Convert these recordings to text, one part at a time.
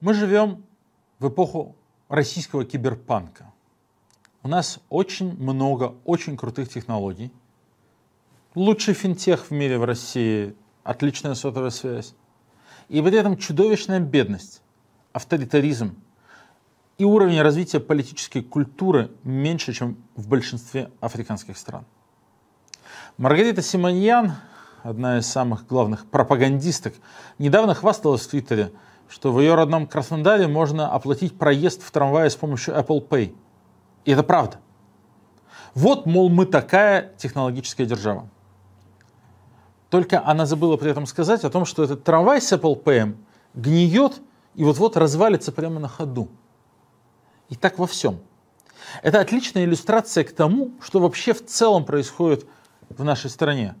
Мы живем в эпоху российского киберпанка. У нас очень много очень крутых технологий. Лучший финтех в мире в России, отличная сотовая связь. И при этом чудовищная бедность, авторитаризм и уровень развития политической культуры меньше, чем в большинстве африканских стран. Маргарита Симоньян, одна из самых главных пропагандисток, недавно хвасталась в Твиттере, что в ее родном Краснодаре можно оплатить проезд в трамвае с помощью Apple Pay. И это правда. Вот, мол, мы такая технологическая держава. Только она забыла при этом сказать о том, что этот трамвай с Apple Pay гниет и вот-вот развалится прямо на ходу. И так во всем. Это отличная иллюстрация к тому, что вообще в целом происходит в нашей стране.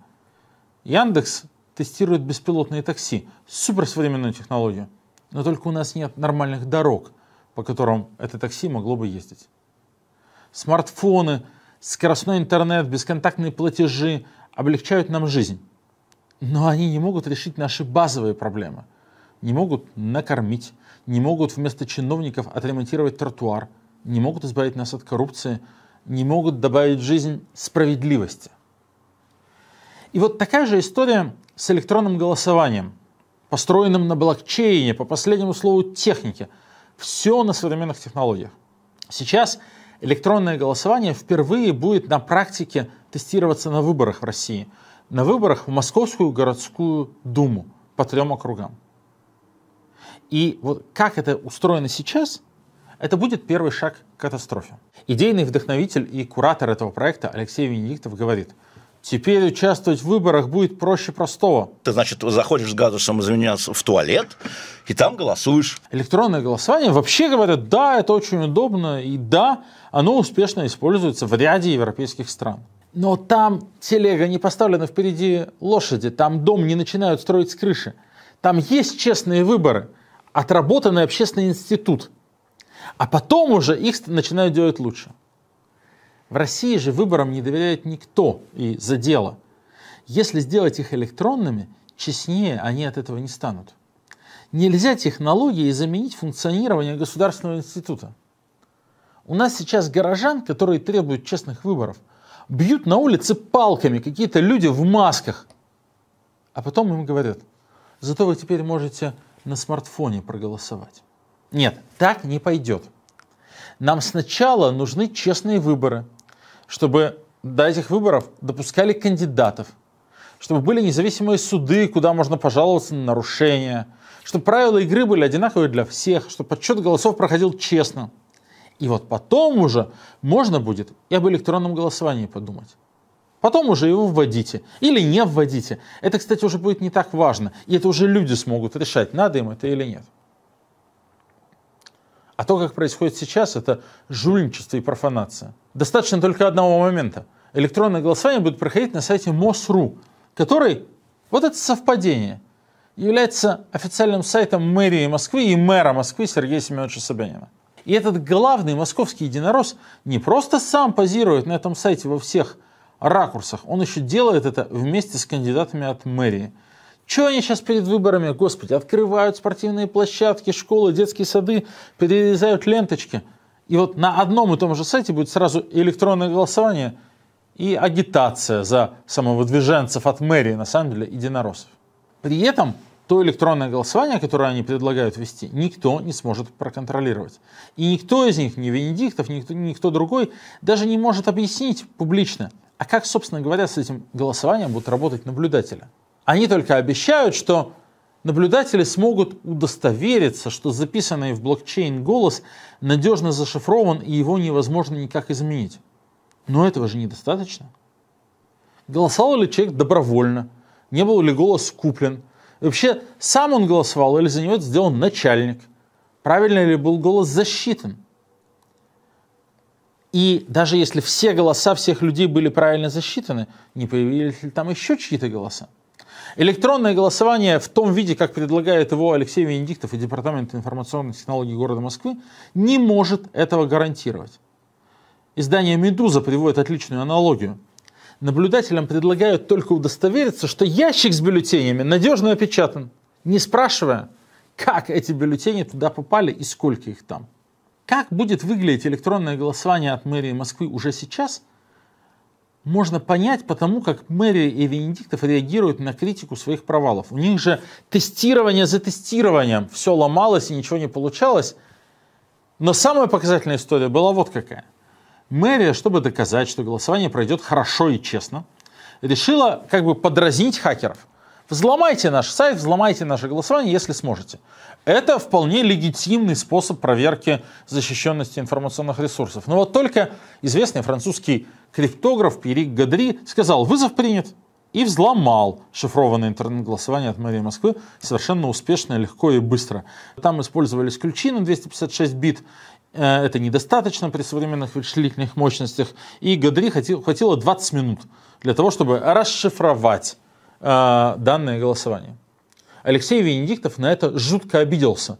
Яндекс тестирует беспилотные такси, суперсовременную технологию, но только у нас нет нормальных дорог, по которым это такси могло бы ездить. Смартфоны, скоростной интернет, бесконтактные платежи облегчают нам жизнь, но они не могут решить наши базовые проблемы. Не могут накормить, не могут вместо чиновников отремонтировать тротуар, не могут избавить нас от коррупции, не могут добавить в жизнь справедливости. И вот такая же история с электронным голосованием, построенным на блокчейне, по последнему слову техники. Все на современных технологиях. Сейчас электронное голосование впервые будет на практике тестироваться на выборах в России. На выборах в Московскую городскую думу по трем округам. И вот как это устроено сейчас, это будет первый шаг к катастрофе. Идейный вдохновитель и куратор этого проекта Алексей Венедиктов говорит – Теперь участвовать в выборах будет проще простого. Ты, значит, заходишь с градусом извиняться в туалет, и там голосуешь. Электронное голосование, вообще говорят, да, это очень удобно, и да, оно успешно используется в ряде европейских стран. Но там телега не поставлена впереди лошади, там дом не начинают строить с крыши. Там есть честные выборы, отработанный общественный институт. А потом уже их начинают делать лучше. В России же выборам не доверяет никто и за дело. Если сделать их электронными, честнее они от этого не станут. Нельзя технологии заменить функционирование государственного института. У нас сейчас горожан, которые требуют честных выборов, бьют на улице палками какие-то люди в масках. А потом им говорят, зато вы теперь можете на смартфоне проголосовать. Нет, так не пойдет. Нам сначала нужны честные выборы – чтобы до этих выборов допускали кандидатов, чтобы были независимые суды, куда можно пожаловаться на нарушения, чтобы правила игры были одинаковые для всех, чтобы подсчет голосов проходил честно. И вот потом уже можно будет и об электронном голосовании подумать. Потом уже его вводите или не вводите. Это, кстати, уже будет не так важно. И это уже люди смогут решать, надо им это или нет. А то, как происходит сейчас, это жульничество и профанация. Достаточно только одного момента. Электронное голосование будет проходить на сайте МОСРУ, который, вот это совпадение, является официальным сайтом мэрии Москвы и мэра Москвы Сергея Семеновича Собянина. И этот главный московский единорос не просто сам позирует на этом сайте во всех ракурсах, он еще делает это вместе с кандидатами от мэрии – что они сейчас перед выборами, господи, открывают спортивные площадки, школы, детские сады, перерезают ленточки. И вот на одном и том же сайте будет сразу электронное голосование и агитация за самовыдвиженцев от мэрии, на самом деле, единороссов. При этом то электронное голосование, которое они предлагают вести, никто не сможет проконтролировать. И никто из них, ни Венедиктов, никто, никто другой, даже не может объяснить публично, а как, собственно говоря, с этим голосованием будут работать наблюдатели. Они только обещают, что наблюдатели смогут удостовериться, что записанный в блокчейн голос надежно зашифрован и его невозможно никак изменить. Но этого же недостаточно. Голосовал ли человек добровольно? Не был ли голос куплен? И вообще, сам он голосовал или за него это сделал начальник? Правильно ли был голос засчитан? И даже если все голоса всех людей были правильно засчитаны, не появились ли там еще чьи-то голоса? Электронное голосование в том виде, как предлагает его Алексей Венедиктов и Департамент информационных технологий города Москвы, не может этого гарантировать. Издание «Медуза» приводит отличную аналогию. Наблюдателям предлагают только удостовериться, что ящик с бюллетенями надежно опечатан, не спрашивая, как эти бюллетени туда попали и сколько их там. Как будет выглядеть электронное голосование от мэрии Москвы уже сейчас, можно понять потому, как мэрия и Венедиктов реагируют на критику своих провалов. У них же тестирование за тестированием, все ломалось и ничего не получалось. Но самая показательная история была вот какая. Мэрия, чтобы доказать, что голосование пройдет хорошо и честно, решила как бы подразнить хакеров. Взломайте наш сайт, взломайте наше голосование, если сможете. Это вполне легитимный способ проверки защищенности информационных ресурсов. Но вот только известный французский криптограф Пирик Гадри сказал, вызов принят, и взломал шифрованное интернет-голосование от мэрии Москвы совершенно успешно, легко и быстро. Там использовались ключи на 256 бит, э, это недостаточно при современных вычислительных мощностях, и Гадри хватило 20 минут для того, чтобы расшифровать данное голосование. Алексей Венедиктов на это жутко обиделся.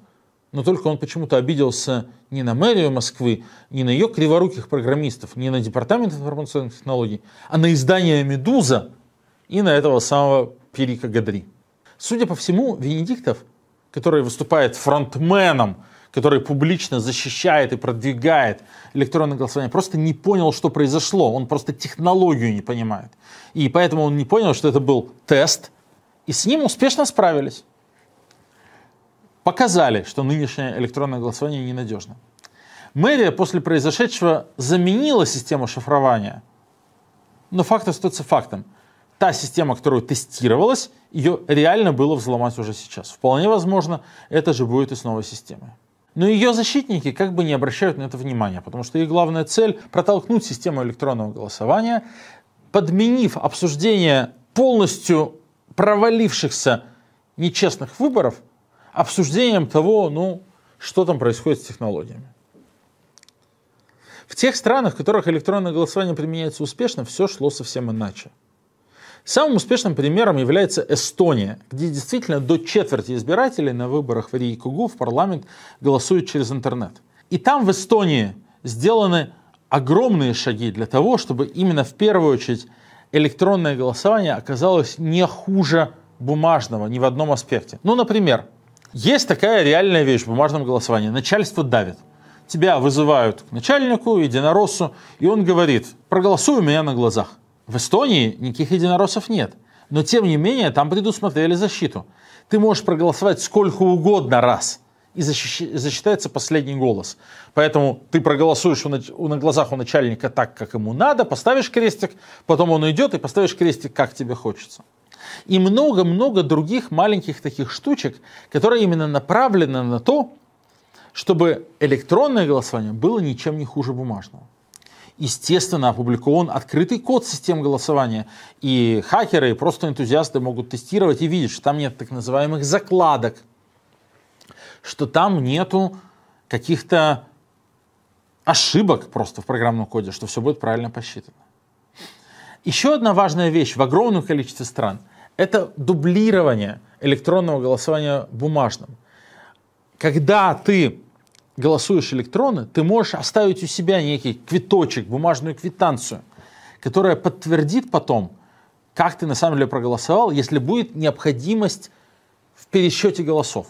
Но только он почему-то обиделся не на мэрию Москвы, не на ее криворуких программистов, не на Департамент информационных технологий, а на издание «Медуза» и на этого самого Перика Гадри. Судя по всему, Венедиктов, который выступает фронтменом, который публично защищает и продвигает электронное голосование, просто не понял, что произошло. Он просто технологию не понимает. И поэтому он не понял, что это был тест, и с ним успешно справились. Показали, что нынешнее электронное голосование ненадежно. Мэрия после произошедшего заменила систему шифрования. Но факт остается фактом. Та система, которая тестировалась, ее реально было взломать уже сейчас. Вполне возможно, это же будет и с новой системой. Но ее защитники как бы не обращают на это внимания, потому что их главная цель – протолкнуть систему электронного голосования, подменив обсуждение полностью провалившихся нечестных выборов обсуждением того, ну, что там происходит с технологиями. В тех странах, в которых электронное голосование применяется успешно, все шло совсем иначе. Самым успешным примером является Эстония, где действительно до четверти избирателей на выборах в Рейкугу в парламент голосуют через интернет. И там в Эстонии сделаны огромные шаги для того, чтобы именно в первую очередь электронное голосование оказалось не хуже бумажного ни в одном аспекте. Ну, например, есть такая реальная вещь в бумажном голосовании. Начальство давит. Тебя вызывают к начальнику, единороссу, и он говорит, проголосуй у меня на глазах. В Эстонии никаких единороссов нет. Но тем не менее, там предусмотрели защиту. Ты можешь проголосовать сколько угодно раз – и засчитается последний голос. Поэтому ты проголосуешь на глазах у начальника так, как ему надо, поставишь крестик, потом он уйдет и поставишь крестик, как тебе хочется. И много-много других маленьких таких штучек, которые именно направлены на то, чтобы электронное голосование было ничем не хуже бумажного. Естественно, опубликован открытый код систем голосования, и хакеры, и просто энтузиасты могут тестировать и видеть, что там нет так называемых закладок – что там нету каких-то ошибок просто в программном коде, что все будет правильно посчитано. Еще одна важная вещь в огромном количестве стран – это дублирование электронного голосования бумажным. Когда ты голосуешь электронно, ты можешь оставить у себя некий квиточек, бумажную квитанцию, которая подтвердит потом, как ты на самом деле проголосовал, если будет необходимость в пересчете голосов.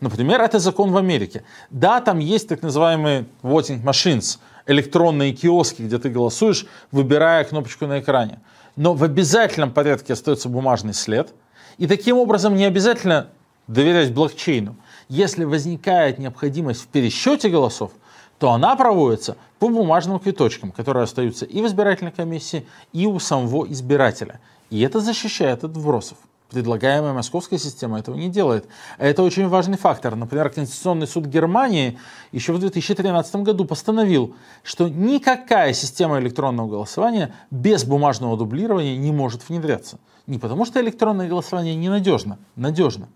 Например, это закон в Америке. Да, там есть так называемые voting machines, электронные киоски, где ты голосуешь, выбирая кнопочку на экране. Но в обязательном порядке остается бумажный след. И таким образом не обязательно доверять блокчейну. Если возникает необходимость в пересчете голосов, то она проводится по бумажным квиточкам, которые остаются и в избирательной комиссии, и у самого избирателя. И это защищает от вбросов. Предлагаемая московская система этого не делает. Это очень важный фактор. Например, Конституционный суд Германии еще в 2013 году постановил, что никакая система электронного голосования без бумажного дублирования не может внедряться. Не потому что электронное голосование ненадежно, надежно,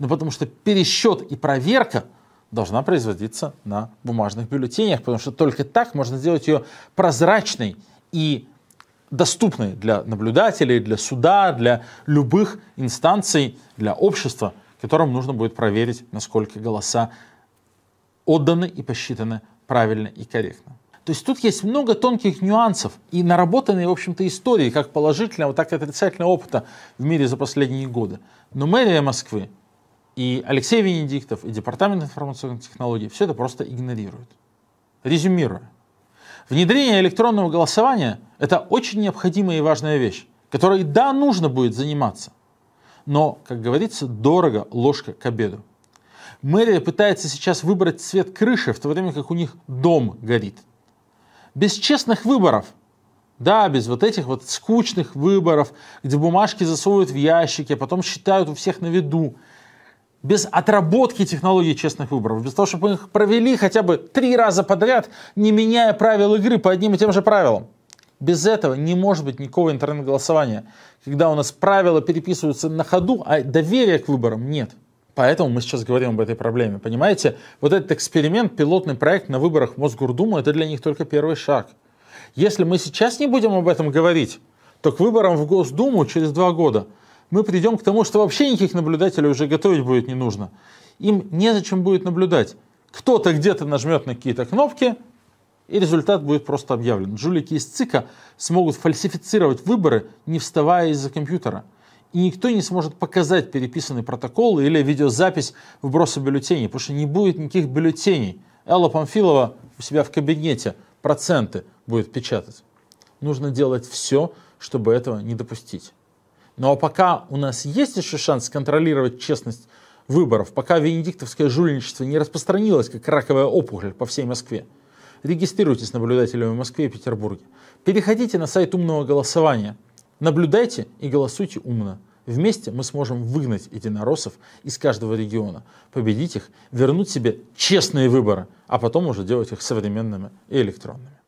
но потому что пересчет и проверка должна производиться на бумажных бюллетенях, потому что только так можно сделать ее прозрачной и доступны для наблюдателей, для суда, для любых инстанций, для общества, которым нужно будет проверить, насколько голоса отданы и посчитаны правильно и корректно. То есть тут есть много тонких нюансов и наработанные, в общем-то, истории, как положительного, так и отрицательного опыта в мире за последние годы. Но мэрия Москвы И Алексей Венедиктов, и Департамент информационных технологий все это просто игнорируют. Резюмируя. Внедрение электронного голосования – это очень необходимая и важная вещь, которой, да, нужно будет заниматься. Но, как говорится, дорого ложка к обеду. Мэрия пытается сейчас выбрать цвет крыши, в то время как у них дом горит. Без честных выборов, да, без вот этих вот скучных выборов, где бумажки засовывают в ящики, а потом считают у всех на виду, без отработки технологий честных выборов, без того, чтобы мы их провели хотя бы три раза подряд, не меняя правил игры по одним и тем же правилам. Без этого не может быть никакого интернет-голосования, когда у нас правила переписываются на ходу, а доверия к выборам нет. Поэтому мы сейчас говорим об этой проблеме. Понимаете, вот этот эксперимент, пилотный проект на выборах в Мосгордуму, это для них только первый шаг. Если мы сейчас не будем об этом говорить, то к выборам в Госдуму через два года мы придем к тому, что вообще никаких наблюдателей уже готовить будет не нужно. Им незачем будет наблюдать. Кто-то где-то нажмет на какие-то кнопки, и результат будет просто объявлен. Жулики из ЦИКа смогут фальсифицировать выборы, не вставая из-за компьютера и никто не сможет показать переписанный протокол или видеозапись вброса бюллетеней, потому что не будет никаких бюллетеней. Элла Памфилова у себя в кабинете проценты будет печатать. Нужно делать все, чтобы этого не допустить. Ну а пока у нас есть еще шанс контролировать честность выборов, пока венедиктовское жульничество не распространилось как раковая опухоль по всей Москве, регистрируйтесь наблюдателями в Москве и Петербурге. Переходите на сайт умного голосования – Наблюдайте и голосуйте умно. Вместе мы сможем выгнать единороссов из каждого региона, победить их, вернуть себе честные выборы, а потом уже делать их современными и электронными.